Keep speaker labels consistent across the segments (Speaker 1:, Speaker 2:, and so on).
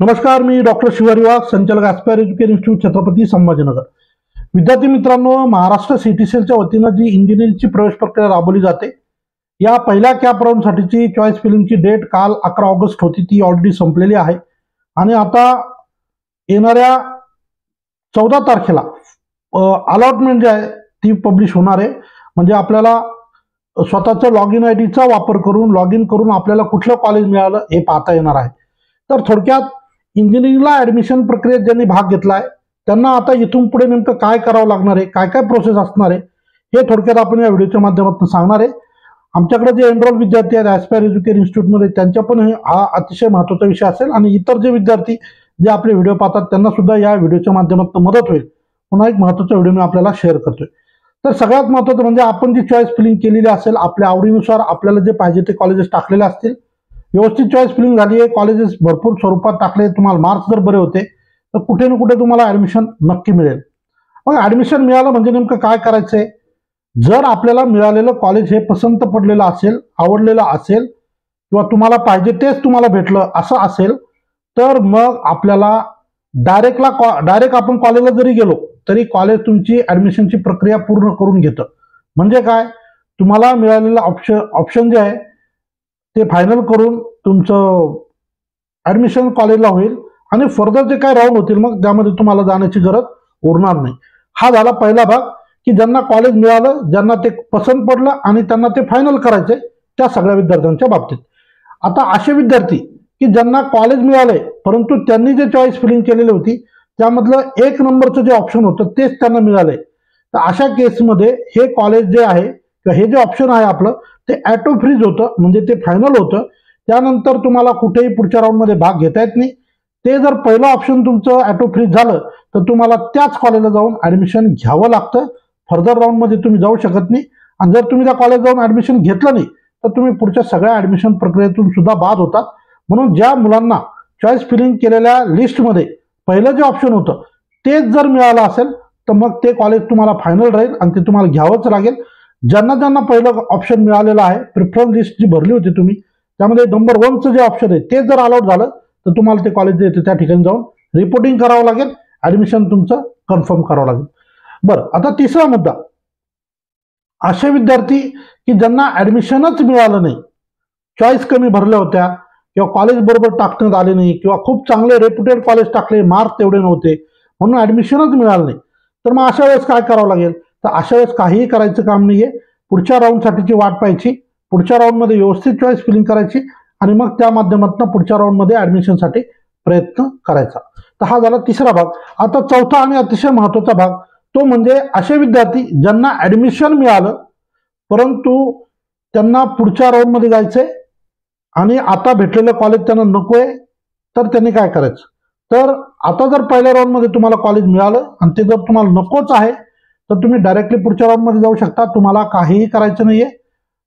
Speaker 1: नमस्कार मी डॉक्टर शिवारी वाघ संचालक aspire education institute Chhatrapati Sambhajinagar. विद्यार्थी मित्रांनो महाराष्ट्र सिटी सेलच्या वतीनं जी इंजिनिअरिंगची प्रवेश प्रक्रिया राबवली जाते या पहिल्या कॅप राऊंडसाठीची चॉईस फिलिंगची डेट काल अकरा ऑगस्ट होती ती ऑलरेडी संपलेली आहे. आणि आता येणाऱ्या चौदा तारखेला अलॉटमेंट जे आहे ती पब्लिश होणार आहे. म्हणजे आपल्याला स्वतःच्या लॉग इन आय डीचा वापर करून लॉग इन करून आपल्याला कुठलं कॉलेज मिळालं हे पाहता येणार आहे. तर थोडक्यात इंजिनिअरिंगला ॲडमिशन प्रक्रियेत ज्यांनी भाग घेतलाय त्यांना आता इथून पुढे नेमकं काय करावं लागणार आहे काय काय प्रोसेस असणार आहे हे थोडक्यात आपण या व्हिडिओच्या माध्यमातून सांगणार आहे. आमच्याकडे जे एनरोल विद्यार्थी आहेत ॲस्पायर एज्युकेशन इन्स्टिट्यूटमध्ये त्यांच्या पण हे- हा अतिशय महत्त्वाचा विषय असेल आणि इतर जे विद्यार्थी जे आपले व्हिडिओ पाहतात त्यांना सुद्धा या व्हिडिओच्या माध्यमातून मदत होईल. पुन्हा एक महत्त्वाचा व्हिडिओ मी आपल्याला शेअर करतोय. तर सगळ्यात महत्त्वाचं म्हणजे आपण जी चॉईस फिलिंग केलेली असेल आपल्या आवडीनुसार आपल्याला जे पाहिजे ते कॉलेजेस टाकलेले असतील व्यवस्थित चॉईस फिलिंग झाली आहे. कॉलेजेस भरपूर स्वरूपात टाकले तुम्हाला मार्क्स जर बरे होते तर कुठे ना कुठे तुम्हाला ऍडमिशन नक्की मिळेल. मग ऍडमिशन मिळालं म्हणजे नेमकं काय करायचंय? जर आपल्याला मिळालेलं कॉलेज हे पसंत पडलेलं असेल आवडलेलं असेल किंवा तुम्हाला पाहिजे तेच तुम्हाला भेटलं असं असेल तर मग आपल्याला डायरेक्टला कॉ डायरेक्ट आपण कॉलेजला जरी गेलो तरी कॉलेज तुमची ॲडमिशनची प्रक्रिया पूर्ण करून घेतं. म्हणजे काय? तुम्हाला मिळालेलं ऑप्शन ऑप्शन जे आहे ते फायनल करून तुमचं ऍडमिशन कॉलेजला होईल आणि फर्दर जे काय राऊंड होतील मग त्यामध्ये तुम्हाला जाण्याची गरज उरणार नाही. हा झाला पहिला भाग की ज्यांना कॉलेज मिळालं ज्यांना ते पसंत पडलं आणि त्यांना ते फायनल करायचे त्या सगळ्या विद्यार्थ्यांच्या बाबतीत. आता असे विद्यार्थी की ज्यांना कॉलेज मिळालंय परंतु त्यांनी जे चॉईस फिलिंग केलेली होती त्यामधलं एक नंबरचं जे ऑप्शन होतं तेच त्यांना मिळालंय. तर अशा केसमध्ये हे कॉलेज जे आहे हे जे ऑप्शन आहे आपलं ते ॲटो फ्रीज होतं म्हणजे ते फायनल होतं. त्यानंतर तुम्हाला कुठेही पुढच्या राऊंडमध्ये भाग घेता येत नाही. ते जर पहिलं ऑप्शन तुमचं ॲटो फ्रीज झालं तर तुम्हाला त्याच कॉलेजला जाऊन ॲडमिशन घ्यावं लागतं. फर्दर राऊंडमध्ये तुम्ही जाऊ शकत नाही. आणि जर तुम्ही त्या कॉलेज जाऊन ॲडमिशन घेतलं नाही तर तुम्ही पुढच्या सगळ्या ॲडमिशन प्रक्रियेतून सुद्धा बाद होतात. म्हणून ज्या मुलांना चॉईस फिलिंग केलेल्या लिस्टमध्ये पहिलं जे ऑप्शन होतं तेच जर मिळालं असेल तर मग ते कॉलेज तुम्हाला फायनल राहील आणि ते तुम्हाला घ्यावंच लागेल. ज्यांना ज्यांना पहिलं ऑप्शन मिळालेलं आहे प्रिफरन्स लिस्ट जी भरली होती तुम्ही त्यामध्ये नंबर वनचं जे ऑप्शन आहे ते जर अलाउट झालं तर तुम्हाला ते कॉलेज जे येते त्या ठिकाणी जाऊन रिपोर्टिंग करावं लागेल ॲडमिशन तुमचं कन्फर्म करावं लागेल. बरं आता तिसरा मुद्दा. असे विद्यार्थी की ज्यांना ॲडमिशनच मिळालं नाही चॉईस कमी भरल्या होत्या किंवा कॉलेज बरोबर टाकण्यात आले नाही किंवा खूप चांगले रेप्युटेड कॉलेज टाकले मार्क तेवढे नव्हते म्हणून ॲडमिशनच मिळालं नाही. तर मग अशा वेळेस काय करावं लागेल? तर अशा वेळेस काहीही करायचं काम नाहीये. पुढच्या राऊंडसाठीची वाट पाहायची. पुढच्या राऊंडमध्ये व्यवस्थित चॉईस फिलिंग करायची. आणि मग त्या माध्यमातून पुढच्या राऊंडमध्ये ॲडमिशनसाठी प्रयत्न करायचा. तर हा झाला तिसरा भाग. आता चौथा आणि अतिशय महत्त्वाचा भाग. तो म्हणजे असे विद्यार्थी ज्यांना ॲडमिशन मिळालं परंतु त्यांना पुढच्या राऊंडमध्ये जायचंय आणि आता भेटलेलं कॉलेज त्यांना नको आहे तर त्यांनी काय करायचं? तर आता जर पहिल्या राऊंडमध्ये तुम्हाला कॉलेज मिळालं आणि ते जर तुम्हाला नकोच आहे तर तुम्ही डायरेक्टली पुढच्या राऊंडमध्ये जाऊ शकता. तुम्हाला काहीही करायचं नाहीये.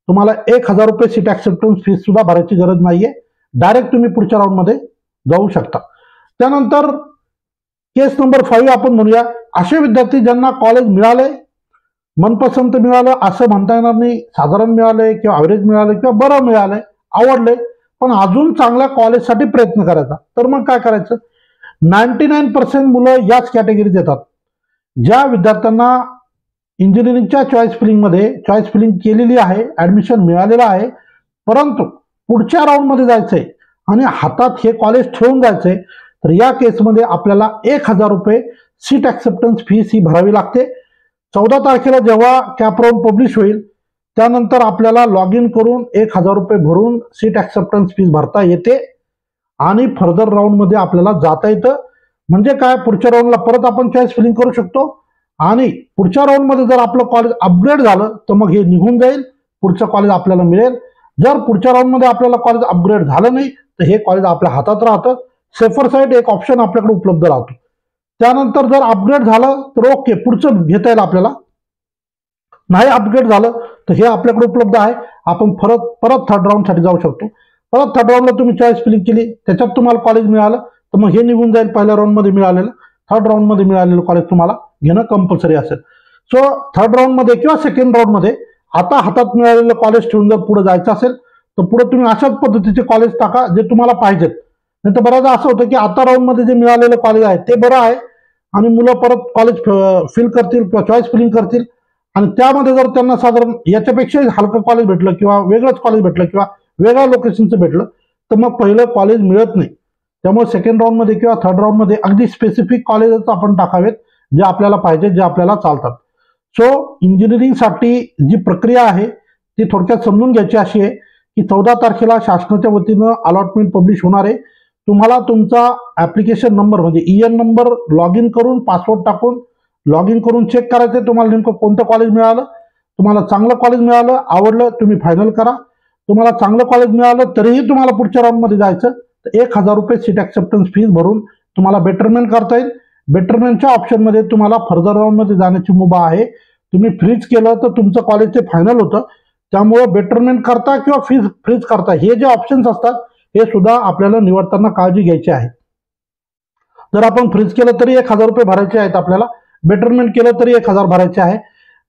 Speaker 1: तुम्हाला एक हजार रुपये सीट ऍक्सेप्टन्स फीस सुद्धा भरायची गरज नाहीये. डायरेक्ट तुम्ही पुढच्या राऊंडमध्ये जाऊ शकता. त्यानंतर केस नंबर फाईव्ह आपण म्हणूया. असे विद्यार्थी ज्यांना कॉलेज मिळाले मनपसंत मिळालं असं म्हणता येणार नाही. साधारण मिळालंय किंवा ॲव्हरेज मिळाले किंवा बरं मिळालंय आवडले पण अजून चांगल्या कॉलेजसाठी प्रयत्न करायचा. तर मग काय करायचं? नाईन्टी नाईन पर्सेंट मुलं याच कॅटेगरीत येतात ज्या विद्यार्थ्यांना इंजिनिअरिंगच्या चॉईस फिलिंगमध्ये चॉईस फिलिंग केलेली आहे ॲडमिशन मिळालेलं आहे परंतु पुढच्या राऊंडमध्ये जायचंय आणि हातात हे कॉलेज ठेवून जायचंय तर या केसमध्ये आपल्याला एक हजार रुपये सीट ॲक्सेप्टन्स फीस ही भरावी लागते. चौदा तारखेला जेव्हा कॅप राऊंड पब्लिश होईल त्यानंतर आपल्याला लॉग इन करून एक हजार रुपये भरून सीट ॲक्सेप्टन्स फीस भरता येते. आणि फर्दर राऊंडमध्ये आपल्याला जाता येतं. म्हणजे काय पुढच्या राऊंडला परत आपण चॉईस फिलिंग करू शकतो. आणि पुढच्या राऊंडमध्ये जर आपलं कॉलेज अपग्रेड झालं तर मग हे निघून जाईल. पुढचं कॉलेज आपल्याला मिळेल. जर पुढच्या राऊंडमध्ये आपल्याला कॉलेज अपग्रेड झालं नाही तर हे कॉलेज आपल्या हातात राहतं. सेफर साईड एक ऑप्शन आपल्याकडे उपलब्ध राहतो. त्यानंतर जर अपग्रेड झालं तर ओके पुढचं घेता येईल आपल्याला. नाही अपग्रेड झालं तर हे आपल्याकडे उपलब्ध आहे. आपण परत परत थर्ड राऊंडसाठी जाऊ शकतो. परत थर्ड राऊंडला तुम्ही चॉईस फिलिंग केली त्याच्यात तुम्हाला कॉलेज मिळालं. तर मग हे निघून जाईल पहिल्या राऊंडमध्ये मिळालेलं. थर्ड राऊंडमध्ये मिळालेलं कॉलेज तुम्हाला घेणं कंपल्सरी असेल. सो थर्ड राऊंडमध्ये किंवा सेकंड राऊंडमध्ये आता हातात मिळालेलं कॉलेज ठेवून जर पुढे जायचं असेल तर पुढे तुम्ही अशाच पद्धतीचे कॉलेज टाका जे तुम्हाला पाहिजेत. नाही तर बऱ्याचदा असं होतं की आता राऊंडमध्ये जे मिळालेलं कॉलेज आहे ते बरं आहे आणि मुलं परत कॉलेज फिल करतील किंवा चॉईस फिलिंग करतील. आणि त्यामध्ये जर त्यांना साधारण याच्यापेक्षा हलकं कॉलेज भेटलं किंवा वेगळंच कॉलेज भेटलं किंवा वेगळ्या लोकेशनचं भेटलं तर मग पहिलं कॉलेज मिळत नाही. त्यामुळे सेकंड राऊंडमध्ये किंवा थर्ड राऊंडमध्ये अगदी स्पेसिफिक कॉलेजच आपण टाकावेत जे आपल्याला पाहिजे जे आपल्याला चालतात. सो इंजिनिअरिंगसाठी जी प्रक्रिया आहे ती थोडक्यात समजून घ्यायची अशी आहे की चौदा तारखेला शासनाच्या वतीनं अलॉटमेंट पब्लिश होणार आहे. तुम्हाला तुमचा ऍप्लिकेशन नंबर म्हणजे E N number log in करून पासवर्ड टाकून लॉग इन करून चेक करायचं आहे. तुम्हाला नेमकं कोणतं कॉलेज मिळालं? तुम्हाला चांगलं कॉलेज मिळालं आवडलं तुम्ही फायनल करा. तुम्हाला चांगलं कॉलेज मिळालं तरीही तुम्हाला पुढच्या राऊंडमध्ये जायचं. तर एक हजार रुपये सीट ॲक्सेप्टन्स फीज भरून तुम्हाला बेटरमेंट करता येईल. बेटरमेंटच्या ऑप्शनमध्ये तुम्हाला फर्दर राऊंडमध्ये जाण्याची मुभा आहे. तुम्ही फ्रीज केलं तर तुमचं कॉलेज ते फायनल होतं. त्यामुळं बेटरमेंट करता किंवा फीज फ्रीज करता हे जे ऑप्शन्स असतात हे सुद्धा आपल्याला निवडताना काळजी घ्यायची आहे. जर आपण फ्रीज केलं तरी एक हजार रुपये भरायचे आहेत आपल्याला. बेटरमेंट केलं तरी एक हजार भरायचे आहे.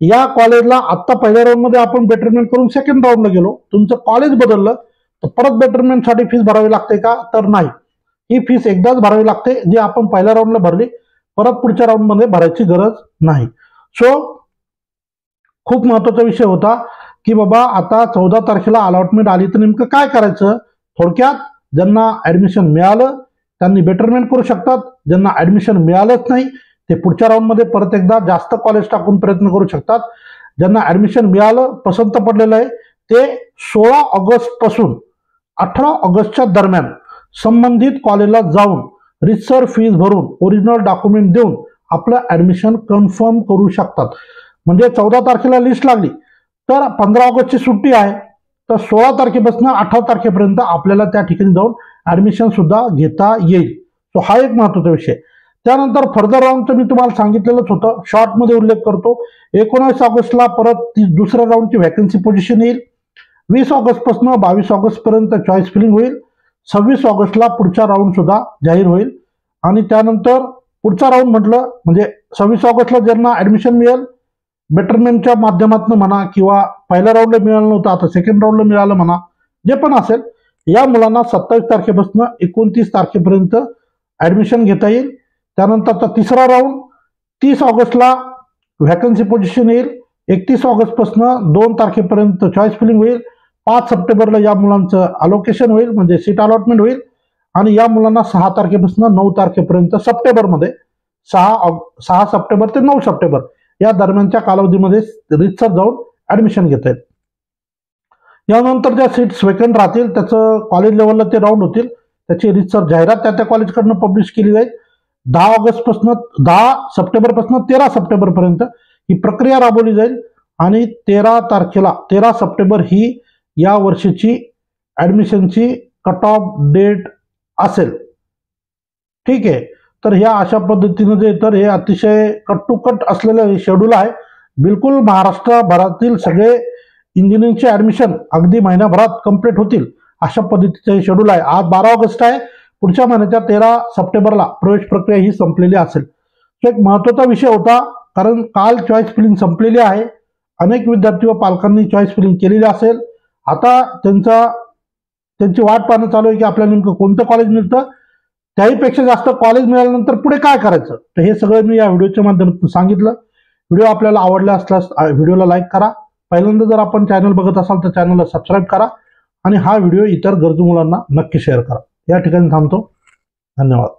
Speaker 1: या कॉलेजला आत्ता पहिल्या राऊंडमध्ये आपण बेटरमेंट करून सेकंड राऊंडला गेलो. तुमचं कॉलेज बदललं. तर परत बेटरमेंटसाठी फीस भरावी लागते का? तर नाही. ही फीस एकदाच भरावी लागते जी आपण पहिल्या राऊंडला भरली परत पुढच्या राऊंडमध्ये भरायची गरज नाही. सो खूप महत्त्वाचा विषय होता की बाबा आता चौदा तारखेला अलॉटमेंट आली तर नेमकं काय करायचं? थोडक्यात ज्यांना ऍडमिशन मिळालं त्यांनी बेटरमेंट करू शकतात. ज्यांना ऍडमिशन मिळालंच नाही ते पुढच्या राऊंडमध्ये परत एकदा जास्त कॉलेज टाकून प्रयत्न करू शकतात. ज्यांना ऍडमिशन मिळालं पसंत पडलेलं आहे ते सोळा ऑगस्टपासून अठरा ऑगस्टच्या दरम्यान संबंधित कॉलेजला जाऊन रिसर फीज भरून ओरिजिनल डॉक्युमेंट देऊन आपलं ऍडमिशन कन्फर्म करू शकतात. म्हणजे चौदा तारखेला लिस्ट लागली. तर पंधरा ऑगस्टची सुट्टी आहे. तर सोळा तारखेपासून अठरा तारखेपर्यंत आपल्याला त्या ठिकाणी जाऊन ऍडमिशन सुद्धा घेता येईल. सो हा एक महत्त्वाचा विषय. त्यानंतर फर्दर राऊंडचं मी तुम्हाला सांगितलेलंच होतं. शॉर्टमध्ये उल्लेख करतो. एकोणावीस ऑगस्टला परत ती दुसऱ्या राऊंडची व्हॅकन्सी पोझिशन येईल. वीस ऑगस्टपासून बावीस ऑगस्टपर्यंत चॉईस फिलिंग होईल. सव्वीस ऑगस्टला पुढचा राऊंड सुद्धा जाहीर होईल. आणि त्यानंतर पुढचा राऊंड म्हटलं म्हणजे सव्वीस ऑगस्टला ज्यांना ऍडमिशन मिळेल बेटरमेंटच्या माध्यमातून म्हणा किंवा पहिल्या राऊंडला मिळालं नव्हतं आता सेकंड राऊंडला मिळालं म्हणा जे पण असेल या मुलांना सत्तावीस तारखेपासून एकोणतीस तारखेपर्यंत ऍडमिशन घेता येईल. त्यानंतरचा तिसरा राऊंड तीस ऑगस्टला व्हॅकन्सी पोझिशन येईल. एकतीस ऑगस्टपासून दोन तारखेपर्यंत चॉईस फिलिंग होईल. पाच सप्टेंबरला या मुलांचं अलोकेशन होईल म्हणजे सीट अलॉटमेंट होईल. आणि या मुलांना सहा तारखेपासून नऊ तारखेपर्यंत सप्टेंबरमध्ये सहा सहा सप्टेंबर ते नऊ सप्टेंबर या दरम्यानच्या कालावधीमध्ये रितसर जाऊन ऍडमिशन घेता येईल. यानंतर ज्या सीट्स वेकंट राहतील त्याचं कॉलेज लेवलला ते राऊंड होतील. त्याची रितसर जाहिरात त्या त्या कॉलेजकडनं पब्लिश केली जाईल. दहा ऑगस्टपासून दहा सप्टेंबरपासून तेरा सप्टेंबरपर्यंत ही प्रक्रिया राबवली जाईल. आणि तेरा तारखेला तेरा सप्टेंबर ही या वर्षीची ॲडमिशनची कट ऑफ डेट असेल. ठीक आहे. तर ह्या अशा पद्धतीनं जे तर हे अतिशय कट टू कट असलेलं शेड्यूल आहे. बिलकुल महाराष्ट्रभरातील सगळे इंजिनिअरिंगचे ॲडमिशन अगदी महिन्याभरात कंप्लीट होतील अशा पद्धतीचं हे शेड्यूल आहे. आज बारा ऑगस्ट आहे. पुढच्या महिन्याच्या तेरा सप्टेंबरला प्रवेश प्रक्रिया ही संपलेली असेल. तो एक महत्त्वाचा विषय होता कारण काल चॉईस फिलिंग संपलेली आहे. अनेक विद्यार्थी व पालकांनी चॉईस फिलिंग केलेली असेल. आता त्यांचा त्यांची वाट पाहणं चालू आहे की आपल्याला नेमकं कोणतं कॉलेज मिळतं? त्याहीपेक्षा जास्त कॉलेज मिळाल्यानंतर पुढे काय करायचं? तर हे सगळं मी या व्हिडिओच्या माध्यमातून सांगितलं. व्हिडिओ आपल्याला आवडला असल्यास व्हिडिओला लाईक करा. पहिल्यांदा जर आपण चॅनल बघत असाल तर चॅनलला सबस्क्राईब करा आणि हा व्हिडिओ इतर गरजू मुलांना नक्की शेअर करा. या ठिकाणी थांबतो. धन्यवाद.